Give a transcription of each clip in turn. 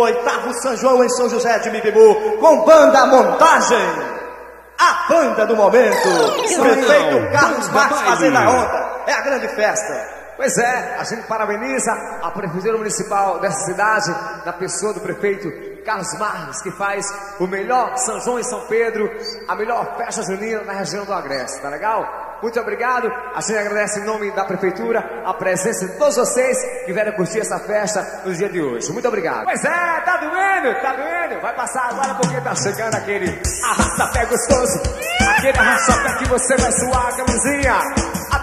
oitavo São João em São José de Mipibu, com banda montagem. A banda do momento, o prefeito Carlos Marques fazendo a onda. É a grande festa. Pois é, a gente parabeniza a Prefeitura Municipal dessa cidade, na pessoa do prefeito Carlos Marques, que faz o melhor São João em São Pedro, a melhor festa junina na região do Agreste, tá legal? Muito obrigado, a gente agradece em nome da Prefeitura a presença de todos vocês que vieram curtir essa festa no dia de hoje. Muito obrigado. Pois é, tá doendo, tá doendo. Vai passar agora porque tá chegando aquele arrasta-pé gostoso, aquele arrasta-pé que você vai suar a camisinha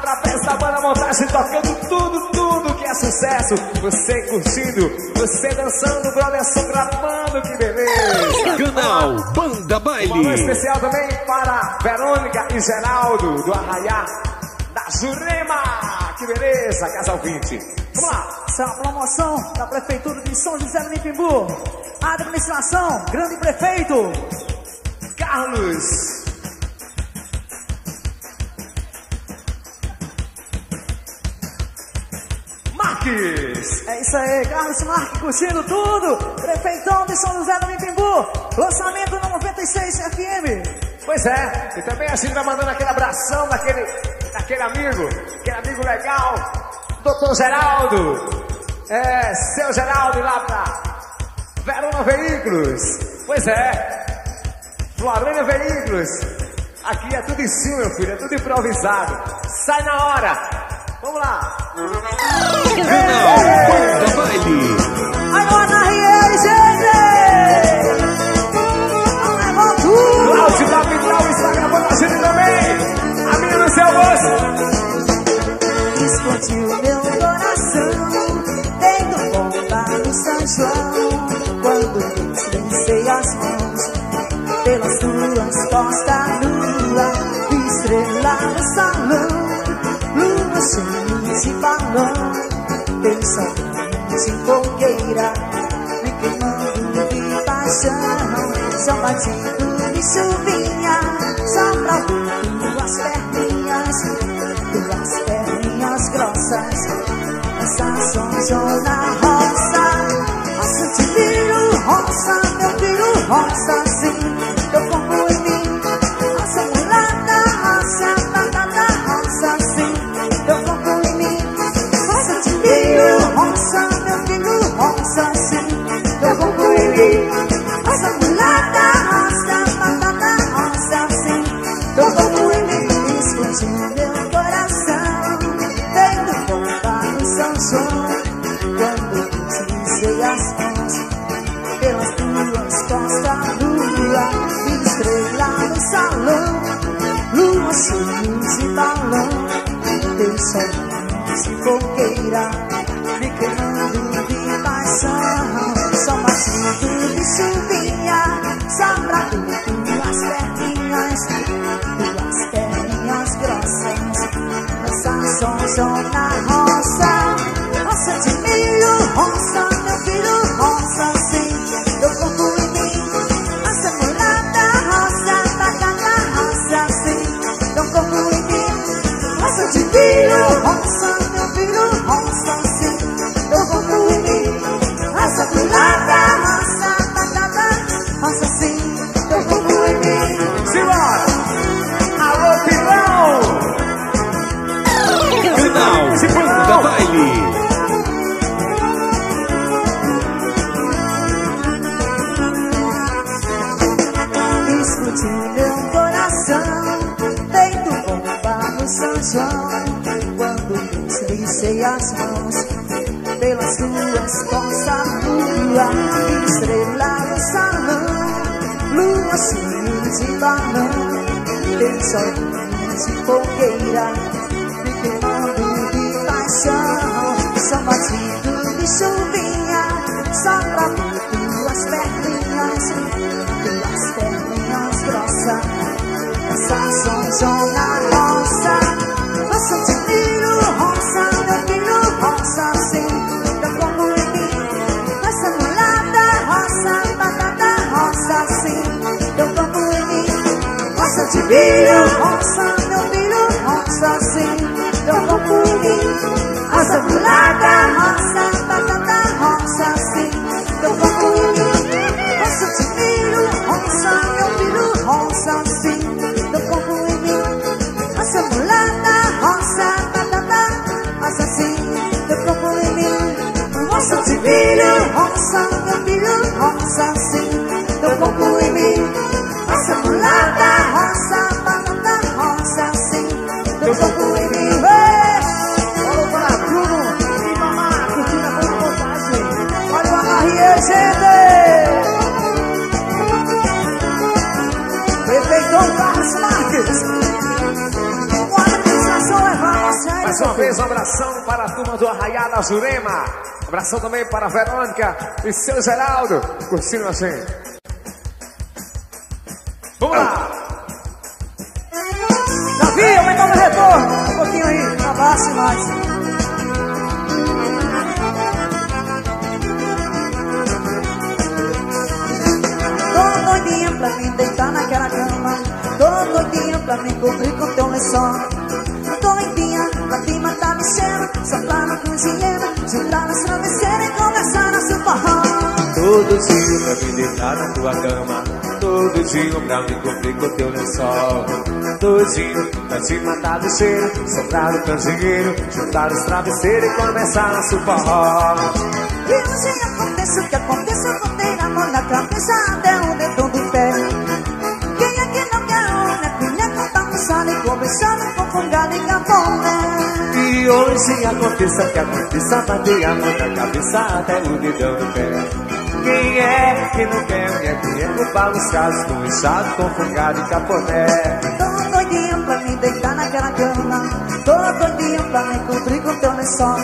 através da banda montagem, tocando tudo, tudo que é sucesso. Você curtindo, você dançando, brother, só gravando, que beleza. Canal Banda Baile. Um especial também para Verônica e Geraldo, do Arraiá, da Jurema. Que beleza, casal 20. Vamos lá. Essa é uma promoção da Prefeitura de São José do Nipimbu. Administração, grande prefeito. Carlos Marques. É isso aí, Carlos Marques curtindo tudo. Prefeitão de São José do Mipimbu. Lançamento no 96 FM. Pois é, e também a gente vai mandando aquele abração daquele, daquele amigo, aquele amigo legal, Doutor Geraldo. É, seu Geraldo lá pra Verona Veículos. Pois é, Florena Veículos. Aqui é tudo em cima, meu filho, é tudo improvisado. Sai na hora. Vamos lá. Canal Baile. Pensamento em fogueira Me queimando de paixão. São batido de chuvinha Só pra tuas perninhas Tuas perninhas grossas. Essa São na filho roça sim Teu corpo em mim Roça mulata, roça, batata roça sim Teu corpo em mim Alô para Bruno e Mamá, curtindo a boa montagem. Olha o amarrie, gente Prefeito Carlos Marques. Sério Mais uma vez, um abração para a turma do Arraiada Jurema. Abração também para a Verônica e seu Geraldo, curtindo a gente. Na tua cama Todo dia pra me cobrir com teu lençol Todinho pra te matar do cheiro Soprar o canjineiro Juntar os travesseiros e começar nosso forró E hoje aconteça o que aconteça, eu vou ter amor na cabeça até o dedo do pé. Quem é que não quer unha, cunha com bagunçada e conversando com fungada e caponé? E hoje aconteça o que aconteça Bater a mão na cabeça até o dedão do pé quem é que não quer mulher que é culpar os casos com inchado, com fungado e caponé? Tô doidinha pra me deitar naquela cama. Tô doidinha pra me cobrir com teu lençol.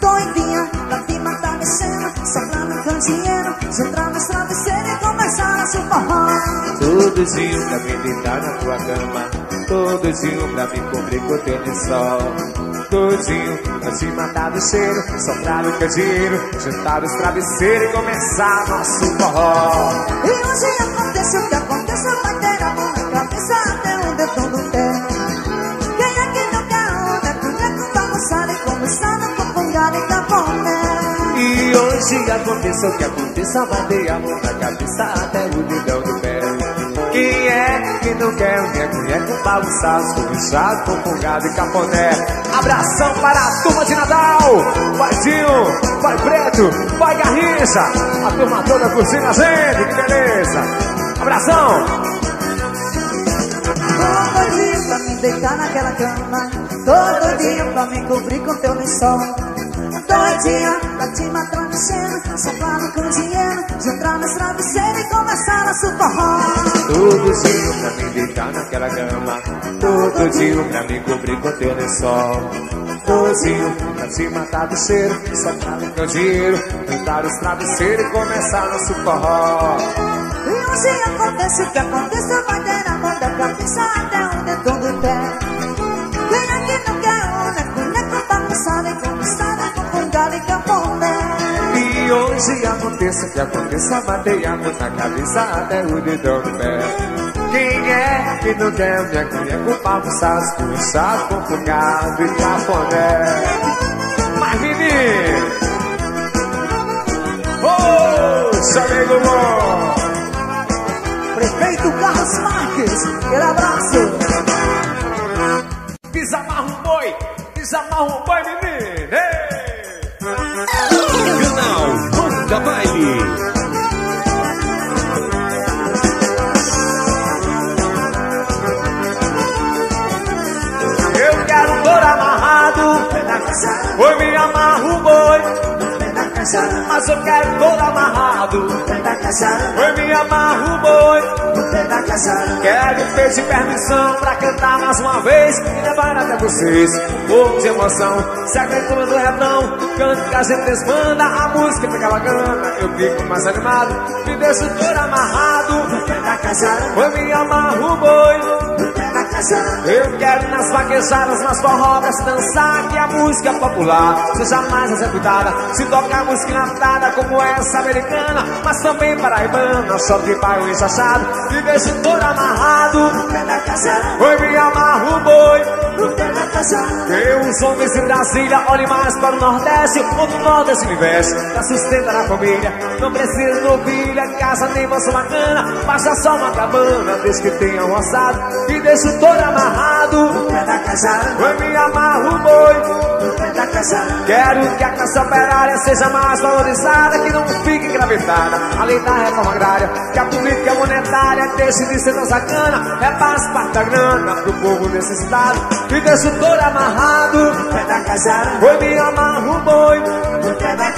Doidinha pra te matar mexendo, soprar no candeeiro, juntar nos travesseiros e começar nosso forró. Todozinho pra me deitar na tua cama Todozinho pra me cobrir com teu lençol Todinho pra te matar do cheiro Soprar o candeeiro Juntar os travesseiros e começar nosso forró E hoje aconteça o que aconteça, vai ter a mão na cabeça até o dedão do pé. Quem é que não quer onda, cunha com bagunçada e começando com fungada e caponé? E hoje aconteça o que aconteça Bater a mão na cabeça até o dedão quem é que não quer um nheco bagunçados, com inchado, com fungado e caponé? Abração para a turma de Natal! Vai vai Preto, vai Garrincha! A turma toda curtindo a gente, que beleza! Abração! Tô doidinho pra me deitar naquela cama. Tô doidinho pra me cobrir com teu lençol. Doidinha pra te matar mexendo, soprar no candeeiro, juntar nos travesseiros e começar nosso forró. Todozinho pra me deitar naquela cama Todinho pra me cobrir com teu lençol Todinho pra te matar do cheiro Soprar no candeeiro Juntar os travesseiros e começar nosso forró E hoje acontece o que aconteça, vai ter a mão da cabeça até o dedão do pé. Quem é que não quer onda, cunha com bagunçada e começada e hoje aconteça que aconteça mão na cabeça até o dedão do pé Quem é que não quer minha cunha com bagunçados Com inchado, com fungado e caponé? Mas menino Ô, amigo bom Prefeito Carlos Marques, aquele abraço. Desamarra um boi, desamarra um boi, menino Mas eu quero touro amarrado. Oi, me amarra o boi Quero pedir permissão pra cantar mais uma vez E levar até vocês. Um pouco de emoção Se aguentou do refrão. Canto que a gente desmanda A música fica bacana Eu fico mais animado Me deixa o touro amarrado Oi, me amarra o boi eu quero nas vaquejadas, nas forrogas dançar Que a música popular seja mais executada. Se tocar música enlatada como essa americana Mas também paraibana, só que pai o enxachado E deixa o touro amarrado Oi, me amarra o boi no pé da homens Brasília olhem mais para o Nordeste ou do Nordeste me veste pra sustentar a família. Não precisa de novilha, casa nem mansão bacana, basta só uma cabana, desde que tenha um assado e deixo todo amarrado. No pé da Eu me amarro boi. no pé da casa. Quero que a classe operária seja mais valorizada, que não fique engravidada. Além da reforma agrária, que a política monetária deixe de ser tão sacana. É paz parte da grana pro povo necessitado. E deixo todo amarrado. Pé da Eu me amarro boi. no pé da.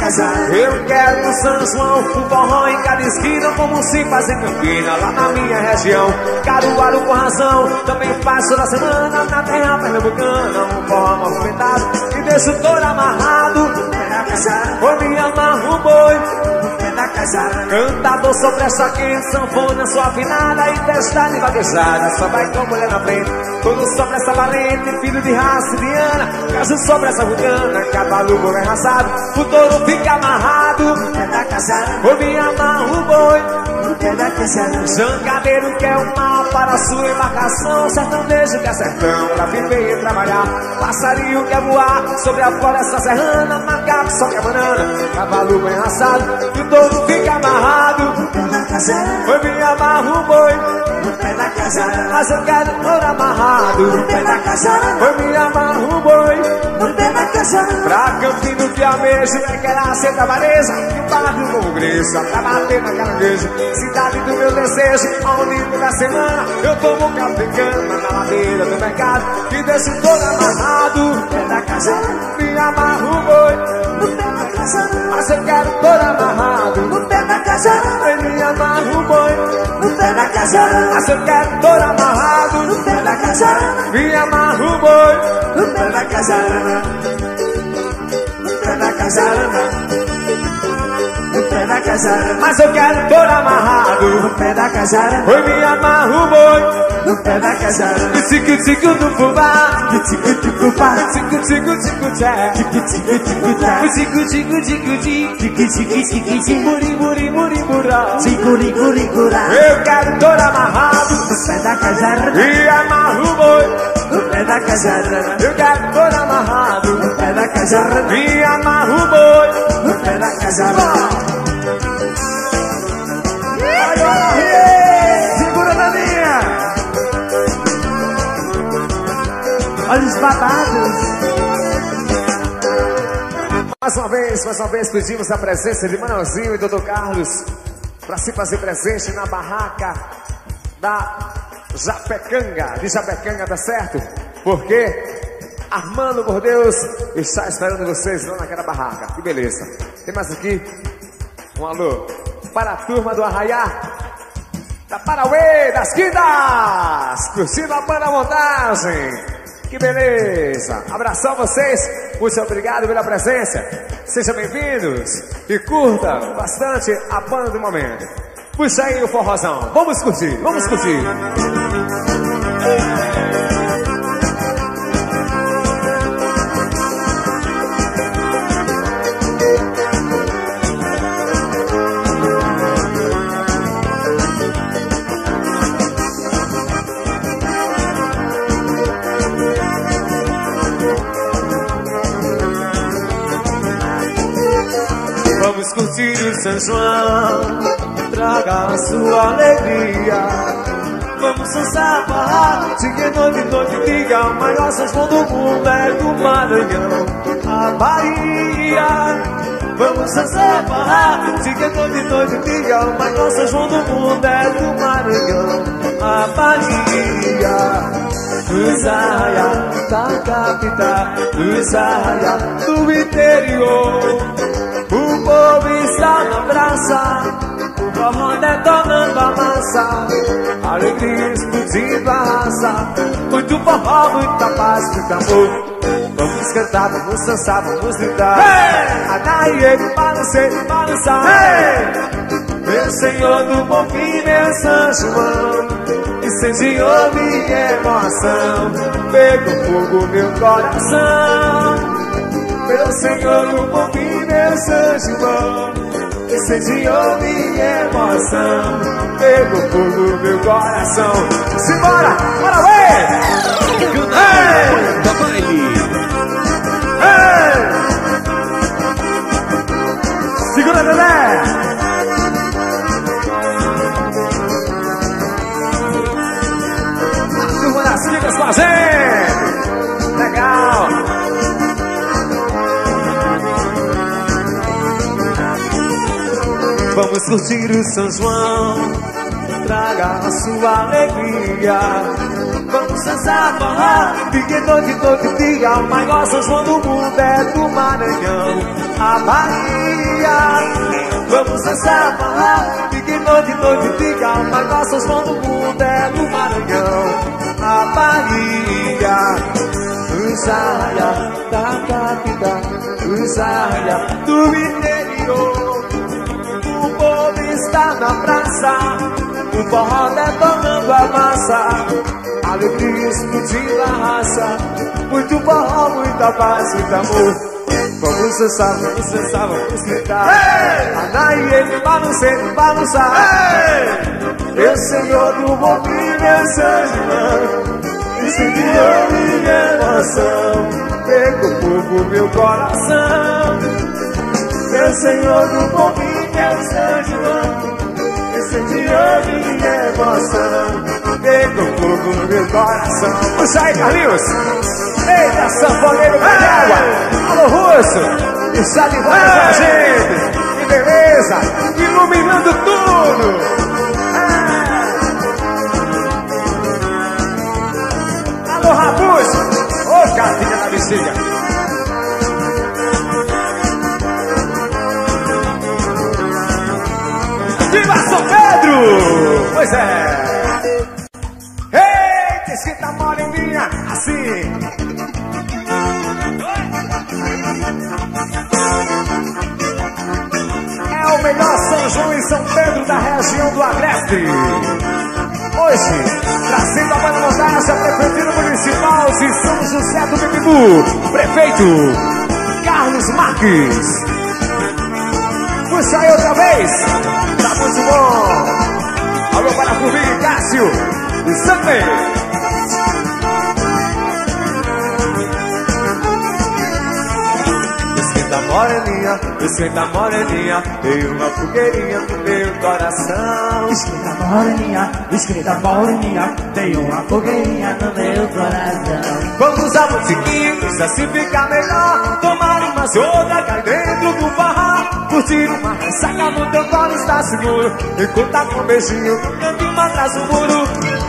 Eu quero no São João, o forró em cada esquina, como se faz em Campina, lá na minha região. Caruaru com razão, também faz toda semana na terra pernambucana, um forró movimentado. E deixo todo amarrado. Pé da Eu me amarro boi. Casa. Cantador sobre essa quente, sanfona sua afinada e testada e vaguejada. Só vai com mulher na frente, todo sobre essa valente, filho de raça indiana. Caso sobre essa vulcana, cavalo bom arrasado, o touro fica amarrado. Pé da casa, Eu me amarro boi. Jangadeiro quer o mal para sua embarcação. Sertanejo quer sertão pra viver e trabalhar. Passarinho quer voar sobre a floresta serrana. Macaco só quer banana. Cavalo bem raçado e o touro fica amarrado. Eu me amarro boi, mas eu quero todo amarrado. Eu me amarro boi, pra Campino que almejo é que ela aceita vareza. E o barro do Congresso, pra bater na caranguejo. Cidade do meu desejo, onde toda semana eu tomo café cama na ladeira do mercado. E deixo todo amarrado. Pé da casa, Me amarro boi, no pé da casa. mas eu quero todo amarrado. No pé da casa, me amarro boi, no pé da casa. mas eu quero todo amarrado. No pé da casa, Me amarro boi. no pé da casa. No pé da casa, no pé da casa. Mas eu quero todo amarrado. No pé da casa, Eu me amarro boi. no pé da casa. Tico tico do fubá. Tico tico pá, Tico tico tico tché. tico tico tico tá. Tico tico tico ti. Tico tico tico tico. Muri muri muri murá. Tico rico rá. Eu quero todo amarrado. No pé da casa, E amarro boi. no pé da casa. Eu quero todo. Casa, E amarro boi. no pé da casa. Segura na minha. Olha os babados. Mais uma vez, mais uma vez pedimos a presença de Manuelzinho e Dr. Carlos para se fazer presente na barraca da Japecanga, de Japecanga, tá certo? Porque Armando por Deus está esperando vocês lá naquela barraca. Que beleza. Tem mais aqui um alô para a turma do Arraiá da Parauê das Quintas, curtindo a banda montagem. Que beleza! Abração a vocês, muito obrigado pela presença. Sejam bem-vindos e curta bastante a banda do momento. Puxa aí o forrozão, vamos curtir, vamos curtir. Curtir o São João, traga a sua alegria. Vamos dançar barra, dia noite, noite dia. O maior São do mundo é do Maranhão, a Bahia. Vamos dançar barra, dia noite, noite dia. O maior São do mundo é do Maranhão, a Bahia. Arraiais da capital, arraiais do interior. Praça, o forró detonando a massa, alegria explodindo a raça, muito forró, muita paz, muito amor. Vamos cantar, vamos dançar, vamos gritar. Hey! Anaie, balançar, balançar. Hey! Meu Senhor do bom fim, meu São João, incendiou minha emoção, pegou fogo meu coração. Meu Senhor, o bom meu São João incendiou minha emoção, pegou fogo meu coração. Simbora, bora! Canal da Baile. Segura, Dedé! Turma das ficas com Vamos curtir o São João, traga a sua alegria. Vamos dançar, forró, fique noite, noite, dia. O maior São João do mundo é do Maranhão, a Bahia. Vamos dançar, forró, fique noite, noite, dia. O maior São João do mundo é do Maranhão, a Bahia. Usaia da capital, Usaia do interior. Povo está na praça, o forró detonando a massa, alegria explodindo a raça, muito forró, muita paz, muito amor. Vamos dançar, vamos dançar, vamos gritar. Anaí, ele balançando, balançar. Meu Senhor do bom meu João, incendiou minha emoção, pegou fogo meu coração. Meu Senhor do bom fim, meu São João, incendiou minha emoção, pegou fogo no meu coração. Puxa aí, Carlinhos! Eita, sanfoneiro da água! Alô, Russo! Está de volta com a gente! Que beleza! Iluminando tudo! Alô, Rabus! Ô, casinha da bexiga! Viva São Pedro! Pois é! Eita, esquenta moreninha, assim! É o melhor São João e São Pedro da região do Agreste. Hoje, trazendo a banda montagem a Prefeitura Municipal de São José do Bibibu. Prefeito Carlos Marques. Puxa aí outra vez. Muito bom. Alô para Fulvio Cássio e Santos. Esquenta moreninha, esquenta moreninha, tem uma fogueirinha no meu coração. Escrita moreninha, escrita moreninha, tem uma fogueirinha no meu coração. Vamos a musiquinhos, assim fica melhor. Tomar uma soda, cai dentro do barra. Curtir uma ressaca no teu colo, está seguro. E contar com um beijinho, cantinho atrás do muro.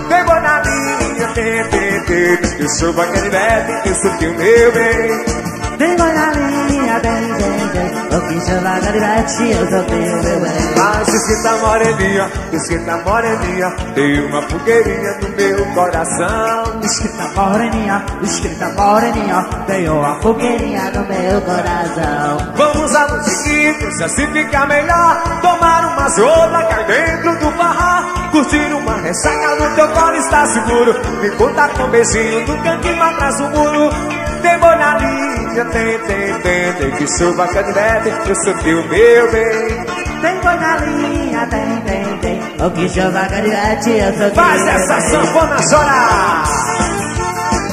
Boi na linha, tem, tem, tem. Eu sou bacana e bebe, eu sou teu meu bem. Vem vai na linha, vem, vem, vem. O que chama garibete, eu sou teu, meu bem. Mas esquenta moreninha, esquenta moreninha, tem uma fogueirinha no meu coração. Escrita moreninha, escrita moreninha, tem uma fogueirinha no meu coração. Vamos a musiquinhos, assim fica melhor. Tomar uma soda, cai dentro do barra. Curtir uma ressaca no teu colo, está seguro. Me contar com um beijinho no cantinho atrás do muro. Tem boi na linha, tem, tem, tem, tem que sou bacana e bebe, eu sou teu meu bem. Tem boi na linha, tem, tem, tem. O que chama garibete, eu teu, Faz meu essa bem. sanfona chorar!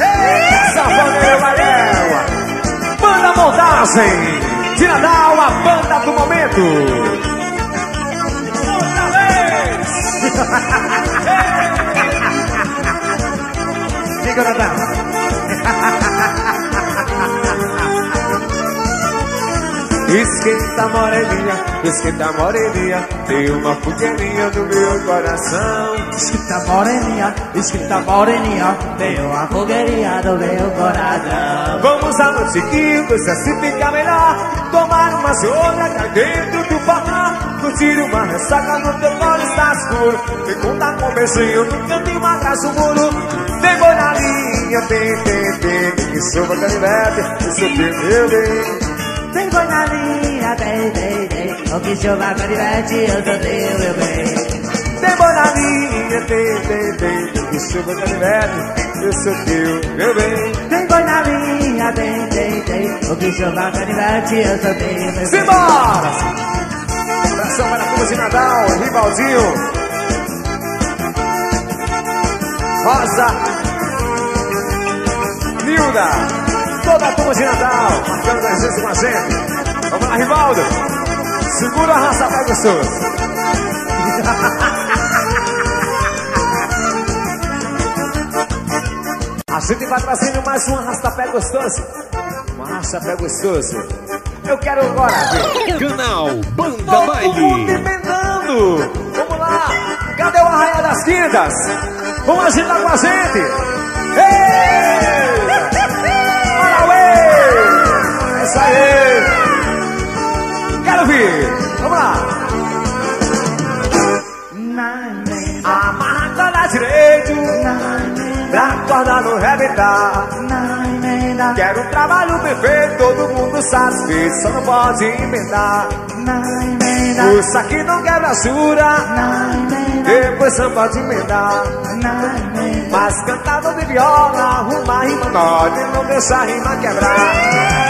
Eita, sanfoneiro Varela! Banda Montagem! Natal, a banda do momento! Outra vez! Diga, Natal. Esquenta moreninha, esquenta moreninha, tem uma fogueirinha no meu coração. Escrita moreninha, escrita moreninha, tem uma fogueirinha no meu coração. Vamos a musiquinhos, assim fica melhor. Tomar uma soda, cai dentro do barra. Curtir uma ressaca no teu colo, está escuro. Me contar com um beijinho no cantinho atrás do muro. Boi na linha, tem, tem, tem. Que sou e bebe, eu sou teu meu bem. Boi na linha, tem, tem, tem. O que chama garibete, eu sou teu, meu bem. Tem na linha, tem, tem, tem. Que sou bacana e bebe, eu sou teu meu bem. Tem na linha, tem, tem, tem. O que chama garibete, eu sou teu, meu bem. Simbora! Pra turma de Natal, Ribaldinho. Rosa. Nilda. Toda a turma de Natal, marcando presença com a gente. Vamos lá, Rivaldo. Segura a raça, pega gostoso. A gente vai trazendo mais um arrastapé gostoso. Um arrastapé gostoso. Eu quero agora ver. Canal Banda Baile. emendando. Vamos lá. Cadê o Arraia das Quintas? Vamos agitar com a gente. Isso aí. Quero ver. Vamos lá. Amarra a corda direito. Pra corda não rebentar. Quero um trabalho perfeito, todo mundo satisfeito, só não pode emendar. Puxa aqui não quebra jura, depois só pode emendar. Mas cantador de viola, arruma rima nova e não deixa a rima quebrar.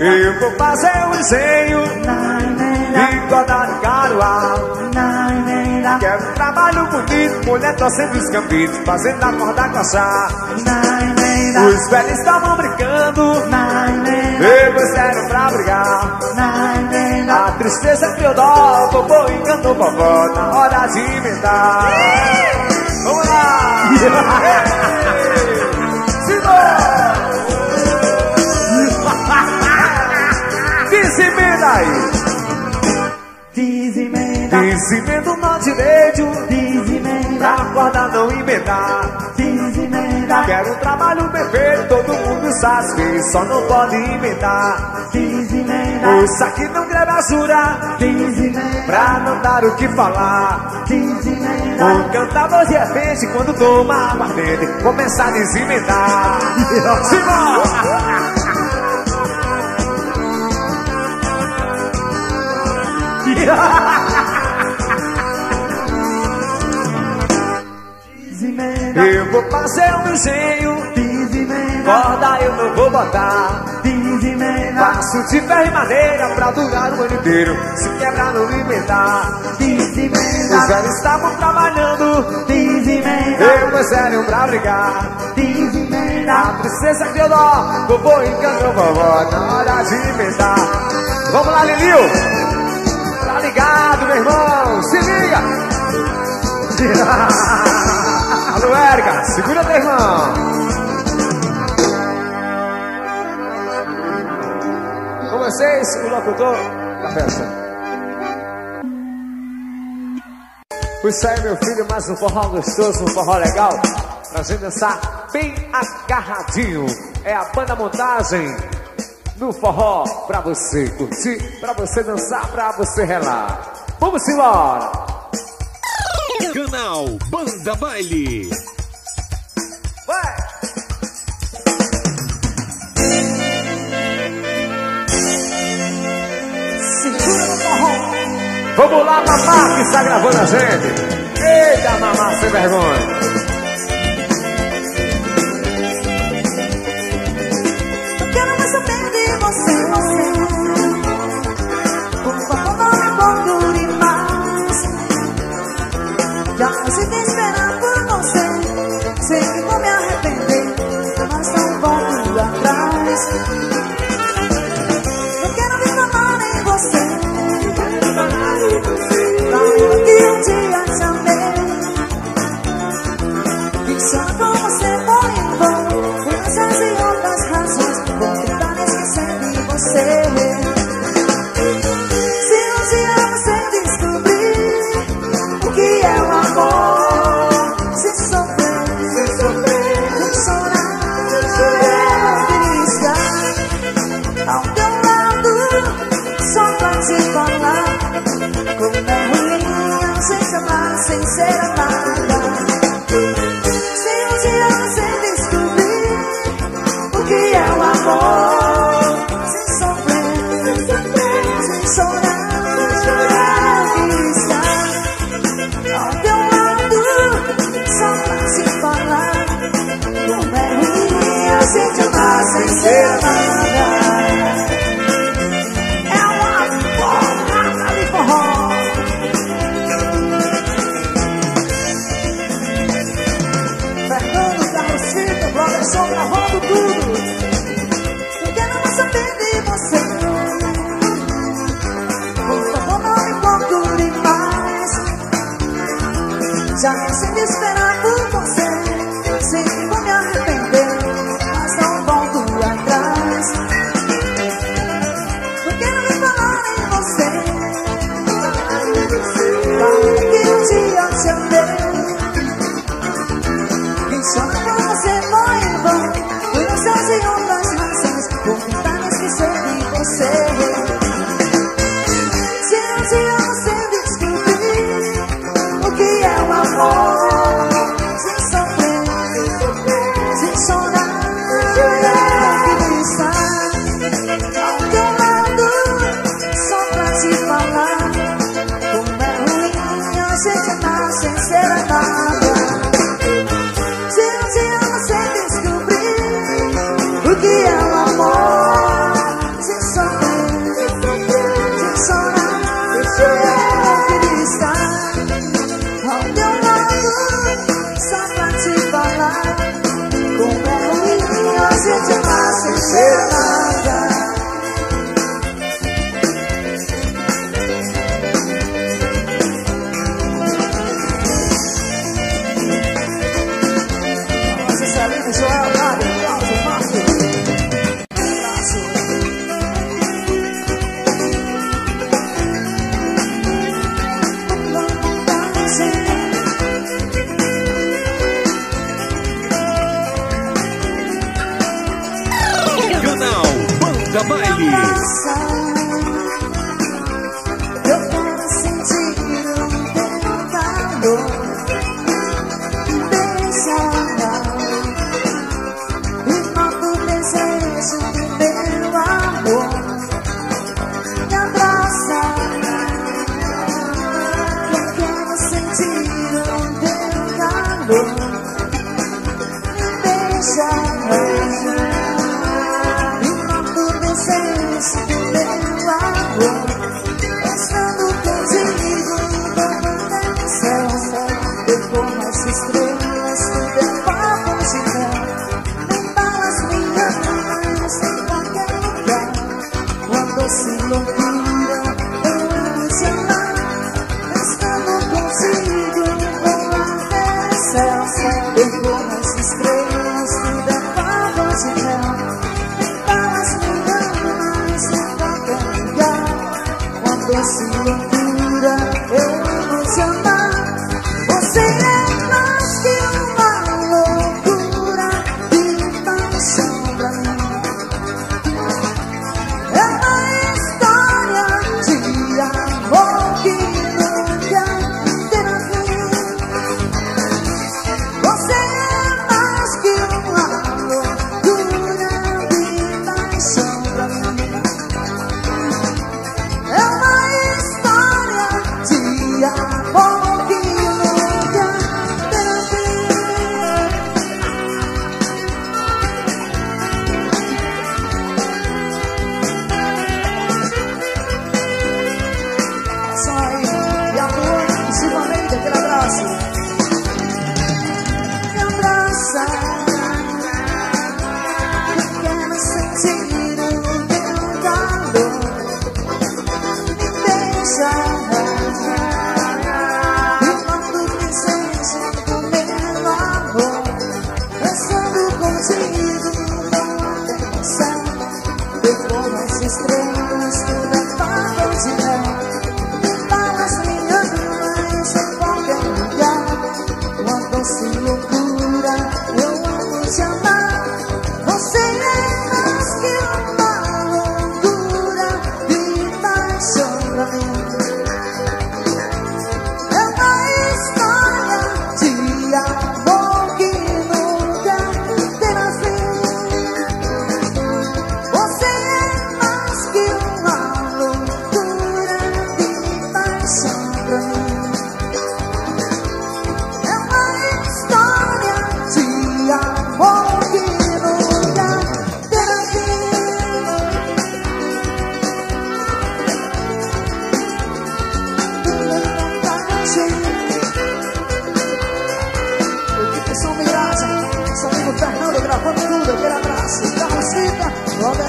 Eu vou fazer um engenho e corda de caruá. Quero um trabalho bonito, mulher torcendo os cambitos, fazendo a corda coçar. Os velhos estavam brincando, depois eram pra brigar. A tristeza criou dó, vovô encantou vovó na hora de inventar. Lá! Simbora! Desemenda aí! Dizimento nó direito, pra corda não emendar. Quero um trabalho perfeito, todo mundo satisfeito, só não pode inventar. Ouça aqui não greve a jura, pra não dar o que falar. O cantador de repente, quando toma aguardente, começa a desemendar. Simbora! Eu vou fazer o meu engenho, corda eu não vou botar. Faço de ferro e madeira pra durar o ano inteiro, se quebrar não inventar. Os velhos estavam trabalhando, depois eram pra brigar. A princesa criou dó, vovô enganou vovó na hora de inventar. Vamos lá, Lilio! Tá ligado, meu irmão? Se liga! Alô, Érica, segura teu irmão! Com vocês, o locutor da festa. Isso aí, meu filho, mais um forró gostoso, um forró legal. Pra gente dançar bem agarradinho. É a banda montagem no forró pra você curtir, pra você dançar, pra você relar. Vamos embora! Canal Banda Baile. Vamos lá, mamá, que está gravando a gente. Eita, mamá, sem vergonha.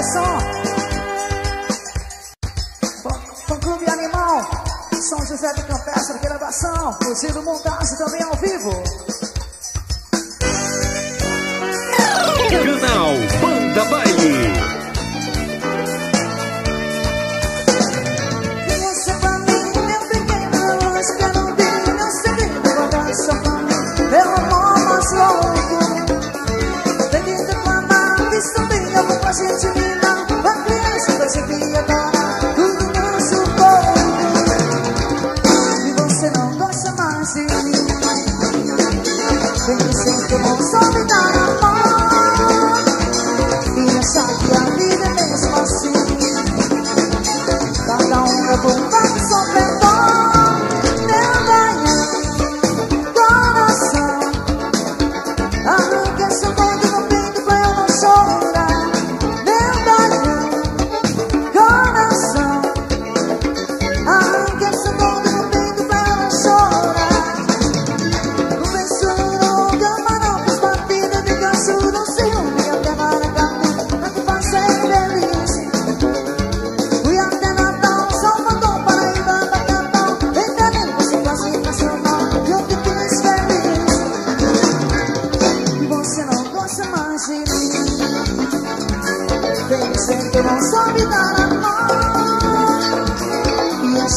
olha. Fã Clube Animal, São José do Campestre, gravação, abração. Cruzeiro Montaço também ao vivo.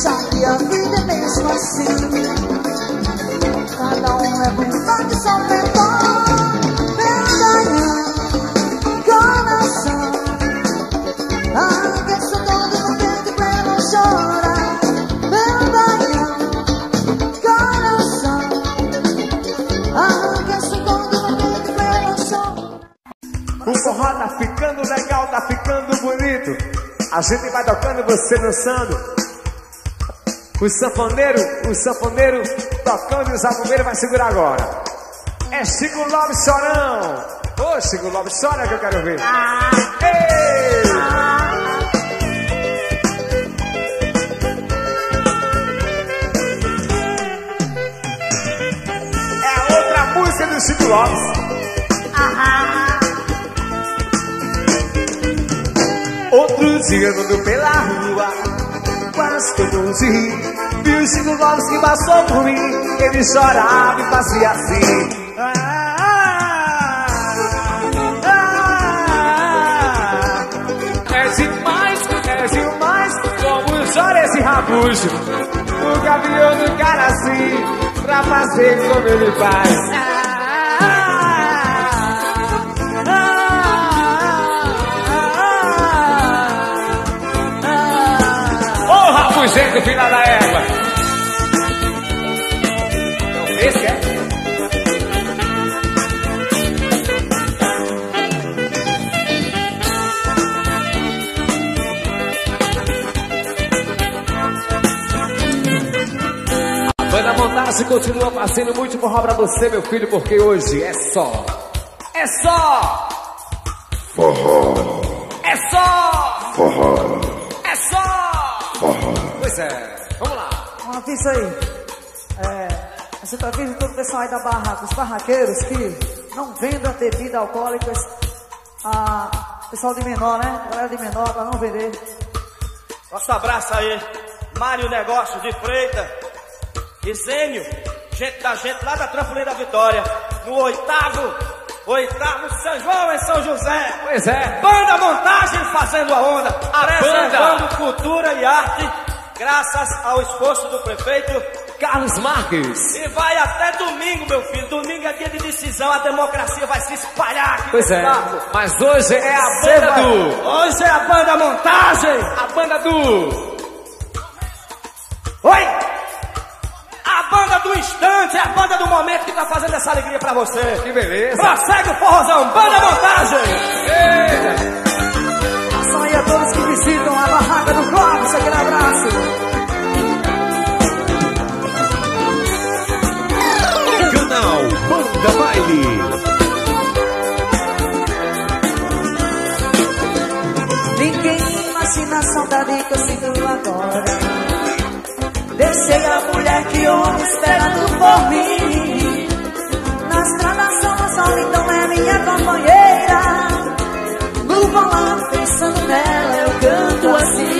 Achar que a vida é mesmo assim Cada um é vontade, só perdão Meu ganhar coração essa dor do meu peito pra não chorar Meu baião, coração essa dor do meu peito pra não chorar O forró tá ficando legal, tá ficando bonito. A gente vai tocando, você dançando. O sanfoneiro, o sanfoneiro tocando e o zabumbeiro vai segurar agora. É Chico Lopes Chorão. Ô, Chico Lopes, chora que eu quero ver. Ei! É outra música do Chico Lopes. Outro dia andando pela rua, quase que eu. Vi o Chico Lopes que passou por mim. Ele chorava e fazia assim. Ah, ah, ah. É demais, é demais como chora esse rabujo. O gavião do cara assim, pra fazer como ele faz. Rabugento, filha da égua! Esse é? A banda montagem continua fazendo muito forró pra você, meu filho, porque hoje é só. É só! Forró, É só! forró, É só! forró. Vamos lá. Uma pista aí é, A gente avisa todo o pessoal aí da barraca Os barraqueiros que não vendam bebida alcoólicas a Pessoal de menor, né? Galera de menor pra não vender Nosso abraço aí, Mário Negócios de Freitas, Isênio, gente da gente lá da Trampolim da Vitória, no oitavo, oitavo São João em São José. Pois é. Banda Montagem fazendo a onda, banda. cultura e arte, graças ao esforço do prefeito. Carlos Marques. E vai até domingo, meu filho. Domingo é dia de decisão, a democracia vai se espalhar aqui Pois é. estado. Mas hoje é a banda vai- do. Hoje é a banda Montagem. A banda do. Oi! A banda do instante, é a banda do momento que tá fazendo essa alegria pra você. Que beleza. Prossegue o forrozão, banda montagem! Abração aí a todos que visitam a barraca do Clóvis Aquele abraço. Canal Banda Baile. Ninguém imagina a saudade que eu sinto agora. Deixei a mulher que eu amo esperando por mim. Na estrada só uma solidão é minha companheira. No volante pensando nela eu canto assim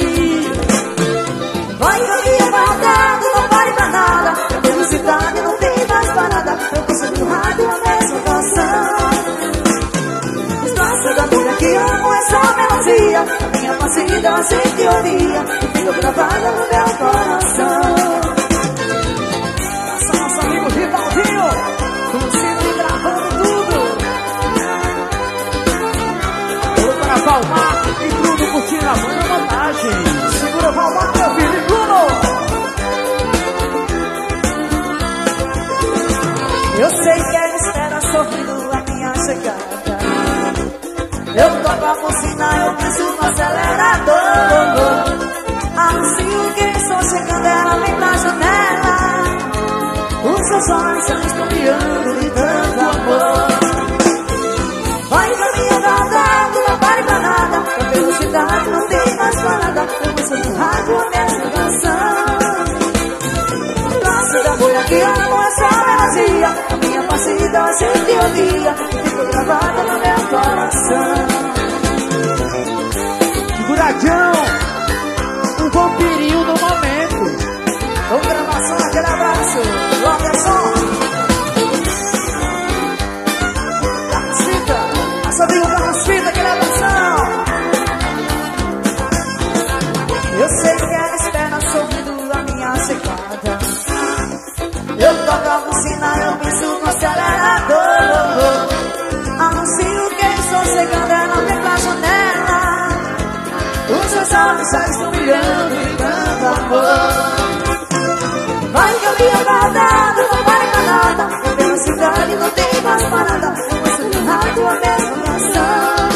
Caminhando rodado, não pare pra nada. A velocidade não tem mais parada. Você no rádio a mesma canção.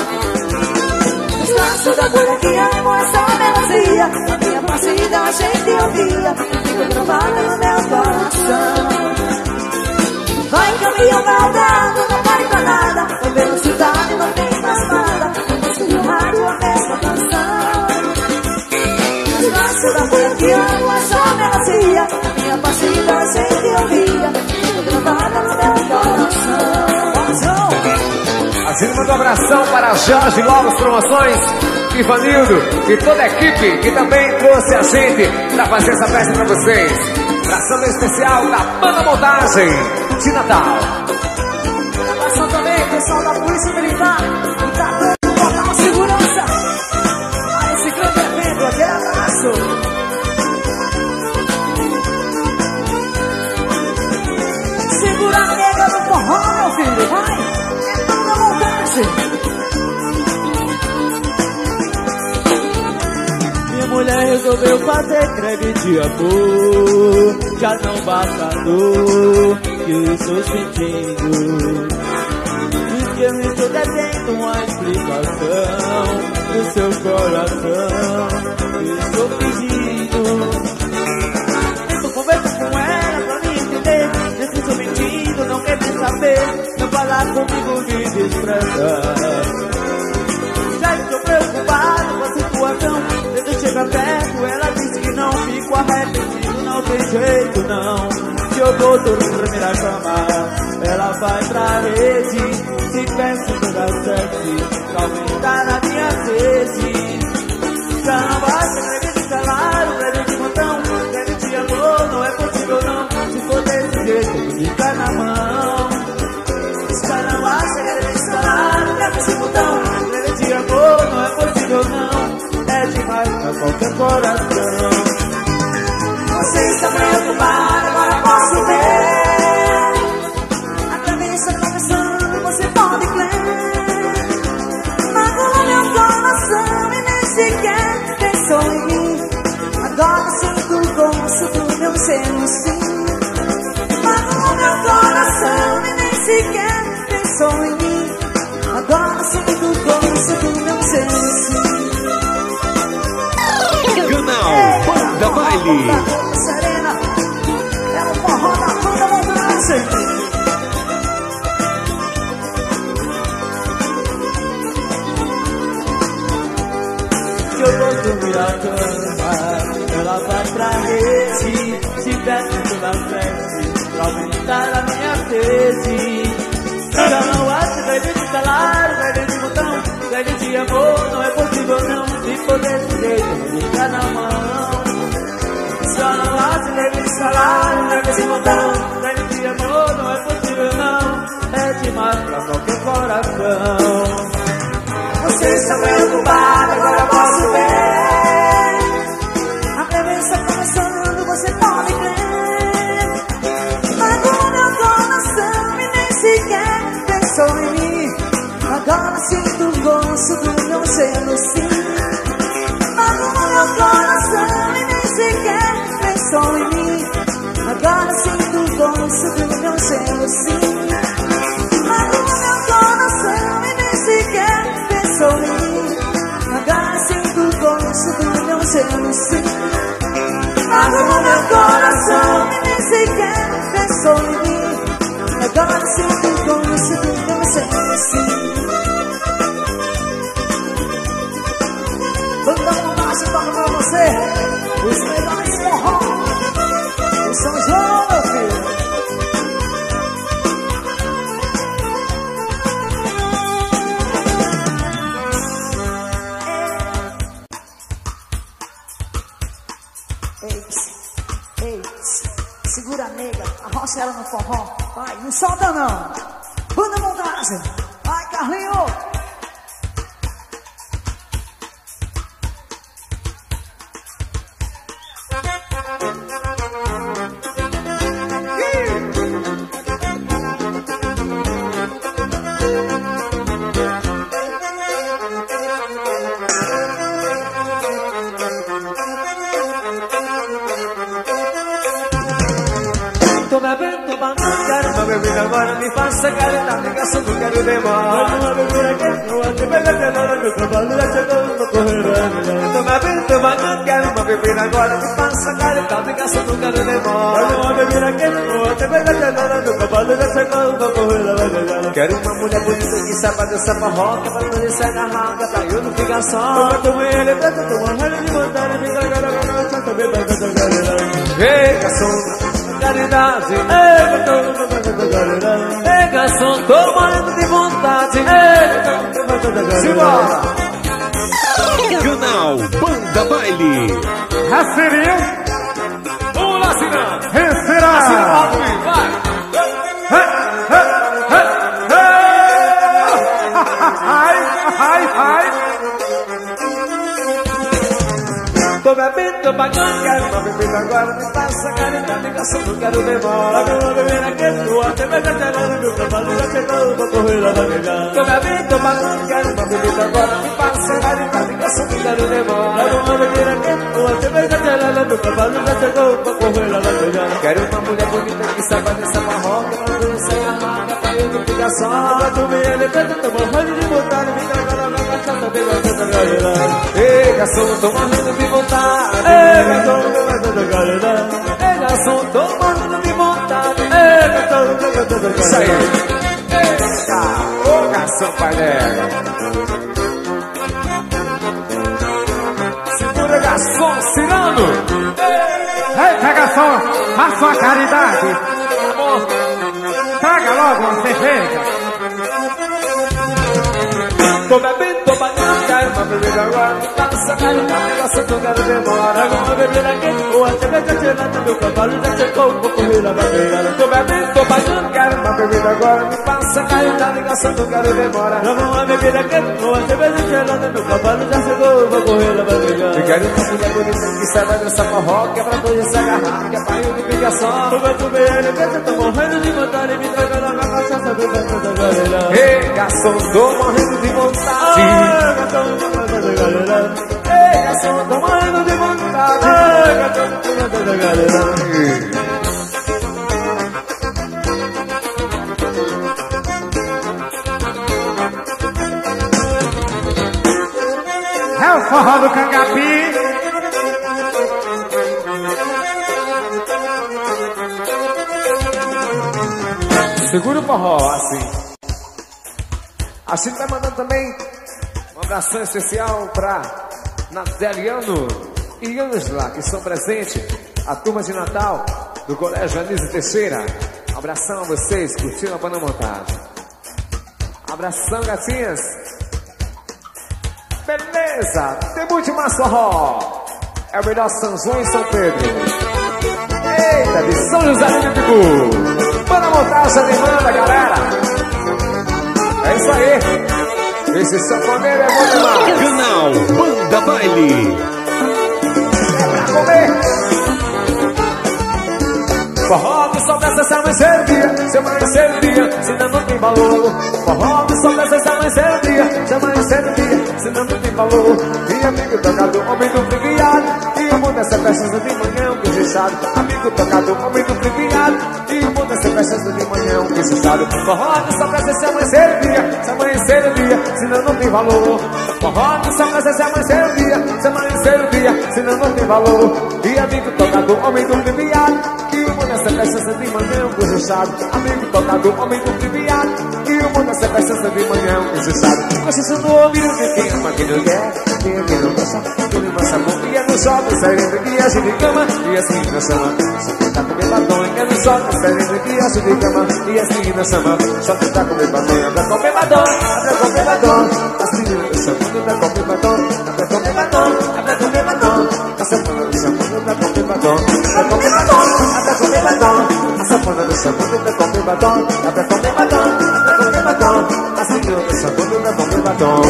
Os laços da que amo essa melodia. A minha partida a gente ouvia. Fica gravada no meu coração. Vai caminhando rodado, não pare pra nada. A velocidade não tem mais parada. Você no rádio a mesma canção. Os laços da que amo essa melodia. A gente manda um abração para Jorge Lobos Promoções, Ivanildo e toda a equipe que também trouxe a gente para fazer essa festa para vocês. Abração especial da Banda Montagem de Natal. Abração também, pessoal da Polícia Militar, mulher resolveu fazer creme de amor. Já não basta a dor que eu estou sentindo. Diz que eu estou devendo uma explicação Do seu coração Eu estou pedindo. Tento conversar com ela pra me entender. Diz que estou mentindo, não quer nem saber. Não falar comigo, me despreza. Já estou preocupado com a situação. Tento chegar perto, disse que não Fico arrependido, não tem jeito não. Se eu vou dormir pra me cama Ela vai pra rede. Se peço toda sexy Pra aumentar na minha sede Já não basta sequer pensou em mim. Agora sinto como sinto meu seno sim. Canal Banda Baile. Serena, é o forró da banda eu vou dormir na cama Ela vai pra rede Se peço toda frente Pra aumentar a minha sede. Não acho creme de salário Creme de botão de amor Não é possível não Se desse jeito Fica na mão. Já não acho creme de salário Creme de botão de amor Não é possível não. É demais pra qualquer coração. Você está preocupado, agora posso ver. Oh. Vou correr Quero uma mulher bonita que saiba dançar que pra não deixar agarrar, que pra eu não ficar só. Tô tomando ele, tô tomando de vontade, me traga, só também vai cantar galera. Ei, garçom, caridade. Ei, caridade. Ei, garçom, tô morrendo de vontade. Ei, Simbora. Canal Banda Baile. Racirinho. Vamos lá, Sinão. Respira! Vai. Tô tô pagando, quero uma bebida agora, me passa caridade, garçom, não quero demora. Uma bebida que tua, tem mais gelada, meu trabalho já chegou, vou correr lá na melhor. Tô tô pagando, quero uma bebida agora, me passa caridade, garçom, não quero demora. Uma bebida que tua, tem mais gelada, meu trabalho já chegou, vou correr lá na melhor. Quero uma mulher bonita que saiba dessa marroca, pra não ser amarga, pra eu não ficar só. Pra tu me elevando, tô morrendo de vontade, me traga na cachaça, vai cantar galera. Ei, garçom, tô morrendo de vontade. Ei, tô morrendo de. Ei, vontade. Ei. Isso aí. Ô garçom. Segura, garçom, cirano. Eita, garçom, faça uma caridade! Traga logo uma cerveja! Tô bebendo, tô batendo, quero uma bebida agora. Me passa caridade, garçom, não quero demora. Uma bebida que tua, tem mais gelada, meu cavalo já chegou, vou correr na beirada. Tô bebendo, tô batendo, quero uma bebida agora. Me passa caridade, garçom, não quero demora. Uma bebida que tua, tem mais gelada, meu cavalo já chegou, vou correr lá na beirada. Eu quero uma mulher bonita que saiba dançar forró, que é pra dois se agarrar, que é pra não ficar só. Tô bebendo bem, ele tô morrendo de vontade, me traga na cachaça, bem vai cantar galera. Ei, garçom, tô morrendo de vontade. Ei, garçom, tô morrendo de galera. Ei, garçom, tô morrendo de vontade. Ei, garçom, tô morrendo de galera. Forró do Cangapi! Segura o forró, assim. Assim tá mandando também um abração especial pra Nataliano e Angela, que são presentes, a turma de Natal do Colégio Anísio Teixeira. Abração a vocês, curtindo a banda montagem. Abração, gatinhas. Beleza, tem muito mais forró. É o melhor São João em São Pedro. Eita, de São José do Pibu. Banda montagem animando a galera. É isso aí. Esse sanfoneiro é bom demais. Canal Banda Baile. É pra comer. Forró que só dessa essa mãe ser dia, se mãe ser dia, senão não tem valor. Forró que só dessa essa mãe ser dia, se mãe ser dia, senão não tem valor. E amigo tocado, homem do friviado, e o mundo dessa festa de manhã, um queixado. Amigo tocado, homem do friviado, e o mundo dessa festa de manhã, um queixado. Forró que só dessa essa mãe ser dia, se mãe ser dia, senão não tem valor. Forró que só dessa essa mãe ser dia, se mãe ser dia, senão não tem valor. E amigo tocado, homem do friviado, e o mundo dessa festa de manhã, um cochichado Amigo tocado, homem do triviado. E o mundo dessa festa de manhã, um cochichado Cochichando o ouvido de quem ama, quem não quer Quem quem não gosta, quem não passa bom E é no shopping, saindo que age de cama E assim na chama, só tentar comer batom E é no shopping, saindo que age de cama E assim na chama, só tentar comer batom É pra comer batom, é pra comer batom. Assim na chama, é pra comer batom É pra comer batom, é pra comer batom. A sanfona do chamando, é pra comer batom É pra comer batom, batom A sanfona do dançando, pra comer batom, pra comer batom, pra comer batom. Assim eu dançando, pra comer batom.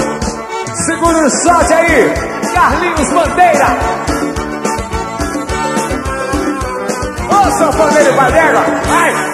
Segura o shot aí, Carlinhos Bandeira. Ô, e Bandeira, vai!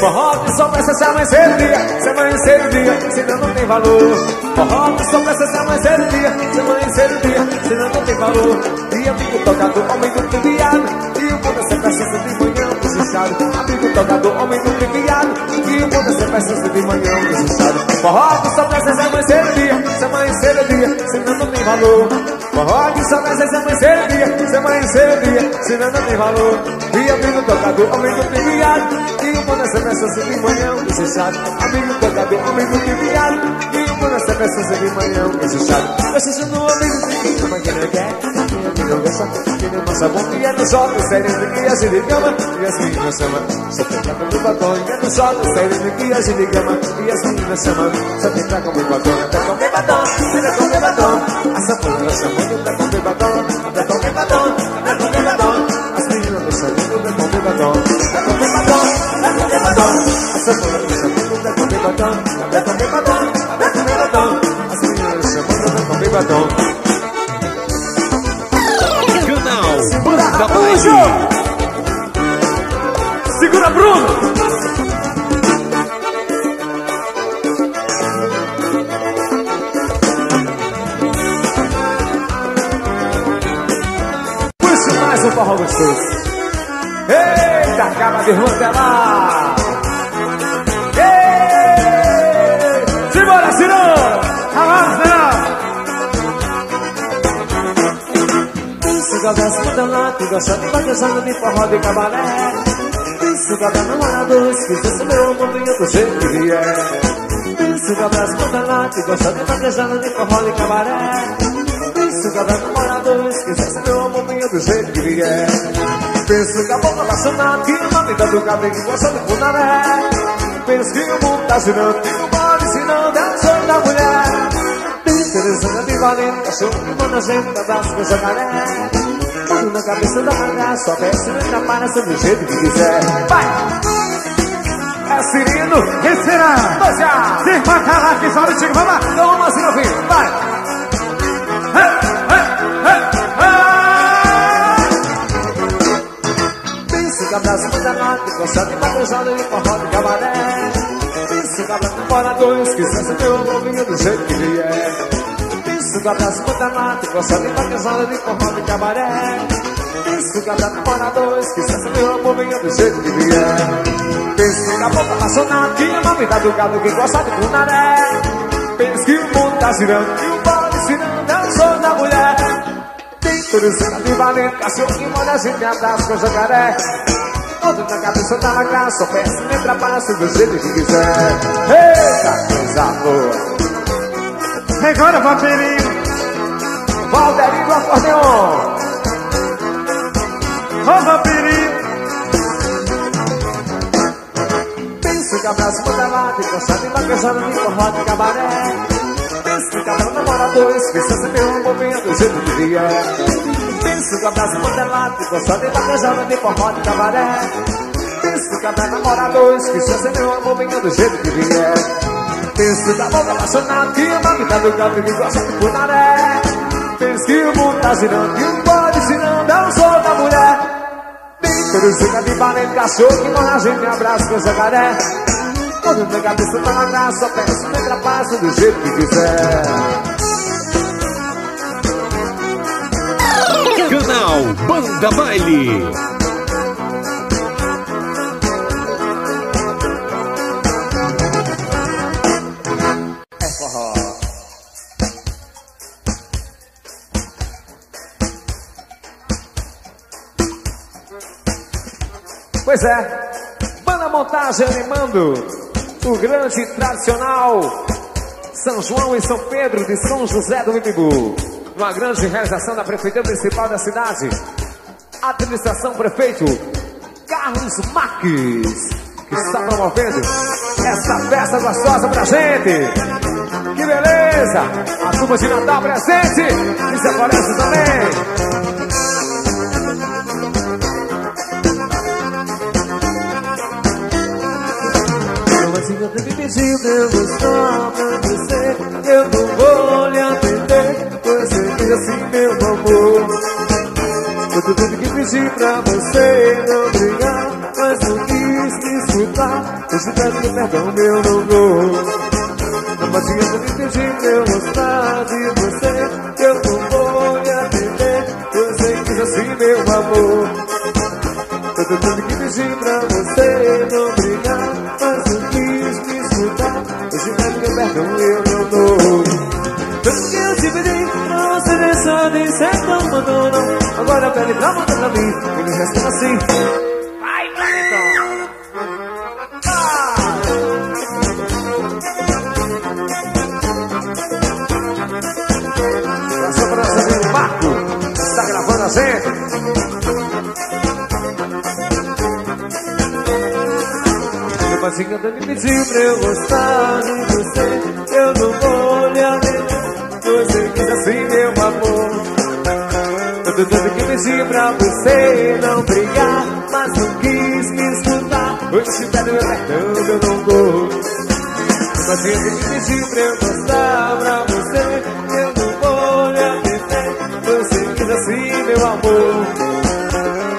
Forró que só presta se amanhecer o dia, se amanhecer o dia, senão não tem valor. Forró que só presta se amanhecer o dia, se amanhecer o dia, senão não tem valor. E amigo tocador, homem do triviado, e o mundo sempre sempre de manhã, desejado. Amigo tocador, homem do triviado, e o mundo sempre sempre de manhã, desejado. Forró que só presta se amanhecer o dia, se amanhecer o dia, senão não tem valor. Forró que só presta se amanhecer o dia, se amanhecer o dia, senão não tem valor. E amigo tocador, homem do triviado, e o mundo é sempre sempre de manhã, desejado. Amigo tocador, homem do triviado, e o mundo é sempre sempre de manhã, desejado. Eu sou no amigo triviado, mas quem não quer, quem não gosta, quem não passa bom dia no sol, sério de que assim de cama, e assim na sama. Só tentar com o batom, e que assim assim com o batom, batom, até comer batom. Essa sama, até comer batom, batom, até comer batom. As meninas do salão, até comer batom, batom, comer comer comer. As meninas comer. Canal Banda! Baile. Segura, Bruno! Mais um forró gostoso. Eita, acaba de rotelar! Escuta lá, que gosta de batizando de forró de cabaré. Isso, galera, namorador, esqueceu meu amor, venha do jeito que vier. Isso, galera, escuta lá, que gosta de batizando de forró de cabaré. Isso, galera, namorador, esqueceu meu amor, venha do jeito que vier. Penso que a boca apaixonada, que uma vida do cabelo que gosta de punaré. Penso que o mundo tá girando, que o mole se não dá sonho da mulher. Interessante, ambivalente, cachorro que manda gente abraço com jacaré. Mano na cabeça da manhã, só desce e atrapalha sobre o jeito que quiser. Vai! É Cirino, será? dois já! Se calar que sobe, Chico, vamos lá! Toma assim no fim, vai! Pensa que abraço muita mata, gosta de batejada e forró de cabaré. Pensa que abraço fora dois, que se meu amor vinha do jeito que vier. Pensa abraço muita mata, gosta de batejada de forró de cabaré. Abraço fora dois, que se meu amor vinha do jeito que vier. Pensa que a boca apaixonada, que ama a vida do gado que gosta de punaré. Pensa que o mundo tá girando, que o pode girando, é o sonho da mulher. Tem cena de valente, cachorro que molha a gente abraça com jacaré. Outro na cabeça tá na casa, só peça nem trapaça do jeito que quiser. Eita, coisa boa. Agora, vampirinho! Valderinho do acordeon. Ô, vampirinho! Pensa que abraço lá, tem gostado de vaquejando de forró de cabaré. Pensa que cada namorador esqueça se meu amor venha do jeito que vier. Pensa que abraço lá, tem gostado de vaquejando de forró de cabaré. Pensa que cada namorador esqueça se meu amor venha do jeito que vier. Pensa que a boca apaixonada que ama a vida do gato que gosta de punaré. Pensa que o mundo tá girando e o pode girando, é o sol da mulher. Peruzuca de valente, cachorro que morre a gente abraça com jacaré. Quando na cabeça tá na graça, peço me trapaça do jeito que quiser. Canal Banda Baile. Pois é, Banda Montagem animando o grande tradicional São João e São Pedro de São José do Ibibu. Uma grande realização da Prefeitura Municipal da cidade. Administração Prefeito Carlos Marques, que está promovendo essa festa gostosa pra gente. Que beleza! A turma de Natal presente! E se aparece também! Ainda me pediu pra eu gostar pra você Eu não vou lhe atender Você diz assim meu amor. Eu tudo que pedi pra você não brigar Mas não quis me escutar. Hoje peço perdão meu não vou Mas ainda me pediu pra eu gostar de você. Eu não vou lhe atender Você diz assim meu amor. Eu tudo que pedi pra você não brigar Mas não escutar Hoje pede meu perdão eu não dou Tudo que eu te pedi pra você deixar de ser tão mandona Agora pede pra mandar pra mim Ele responde assim Vai, Cleiton! Abração para nosso amigo Marco, que está gravando a gente. Meu parceiro canta me pediu pra eu gostar de você. Eu não vou lhe atender Você quis assim meu amor. Eu tô tanto que pedi pra você não brigar Mas não quis me escutar. Hoje te pede meu perdão eu não dou. Meu parceiro me pediu pra eu gostar pra você Eu não vou lhe atender Você quis assim meu amor.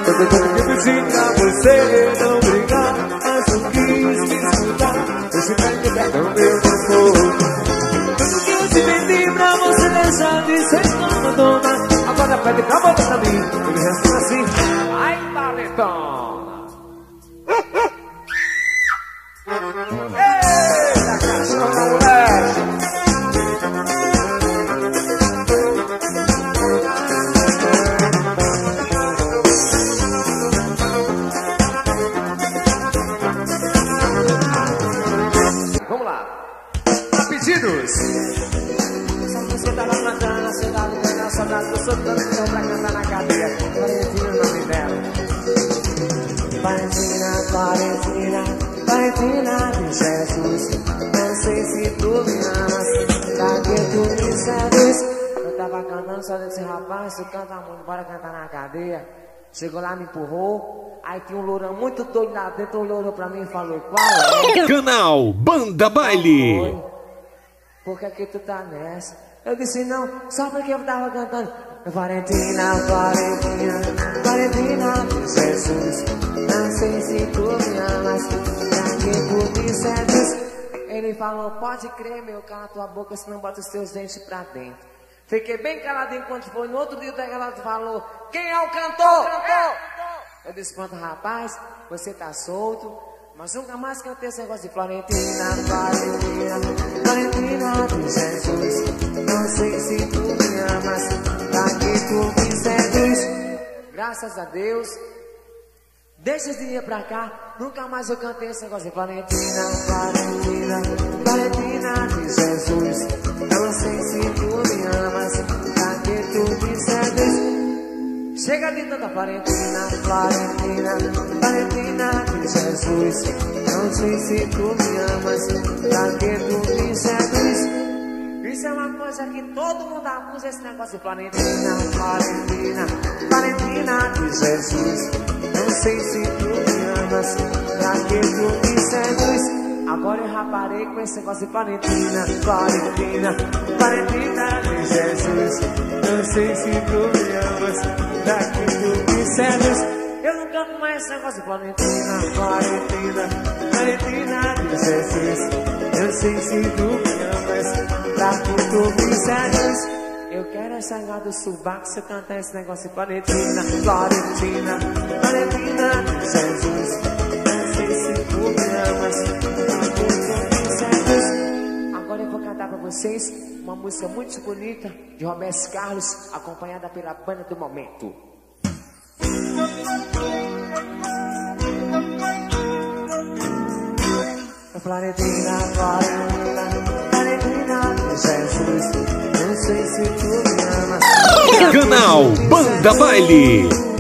Eu tô tanto que pedi pra você não brigar perdão meu amor Tudo que eu te pedi pra você deixar de ser tão dona. Agora pede pra voltar pra mim. Ele responde assim. Vai, Paletona! Cantando só desse rapaz, tu canta muito, bora cantar na cadeia Chegou lá, me empurrou, aí tinha um lourão muito doido lá dentro, olhou pra mim e falou, qual é? Canal Banda Baile. Oi. Por que que tu tá nessa? Eu disse não, só porque eu tava cantando Valentina, Valentina, Valentina Jesus Não sei se tu me amas, pra que tu me seduz Ele falou, pode crer meu, cala tua boca, senão bota os teus dentes pra dentro Fiquei bem calado enquanto foi no outro dia, ela falou, quem é o cantor? Eu disse, quanto rapaz, você tá solto, mas nunca mais cantei esse negócio de Florentina, Valentina, Valentina de Jesus. Não sei se tu me amas, pra que tu me seduz. Graças a Deus, deixa esse dia pra cá, nunca mais eu cantei esse negócio de Valentina, Valentina, Valentina de Jesus. Não sei amas, pra que tu me seduz. Chega de tanta Valentina, Valentina, Valentina de Jesus. Não sei se tu me amas, que tu me seduz. Isso é uma coisa que todo mundo abusa esse negócio de Valentina, Valentina, Valentina de Jesus. Não sei se tu me amas, pra que tu me seduz. Agora eu já parei com esse negócio de Valentina, Valentina, Valentina de Jesus. Não sei se tu me amas, pra que tu me seduz. Eu não canto mais esse negócio de Valentina, Valentina, Valentina de Jesus. Eu sei se tu me amas, pra que tu me seduz. Eu quero é chegar do subaco se eu cantar esse negócio de Valentina, Valentina, Valentina de Jesus. Agora eu vou cantar pra vocês uma música muito bonita de Roberto Carlos, acompanhada pela banda do momento. De Jesus. Não sei se tu me amas. Canal Banda Baile.